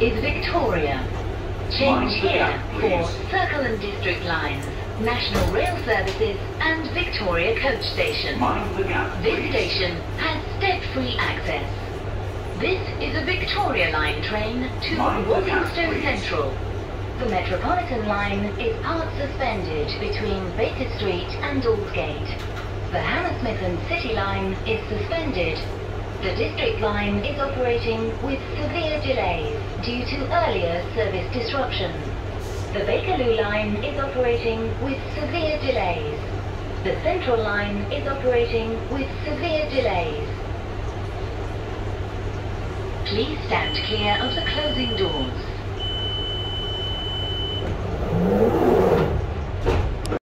is Victoria. Change here for. Circle and District lines, National Rail Services and Victoria Coach Station. Mind the gap, This station has step-free access. This is a Victoria Line train to Walthamstow. Central. The Metropolitan line is part suspended between Baker Street and Aldgate. The Hammersmith and City line is suspended. The District line is operating with severe delays due to earlier service disruptions. The Bakerloo line is operating with severe delays. The Central line is operating with severe delays. Please stand clear of the closing doors.